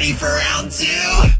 ready for round two?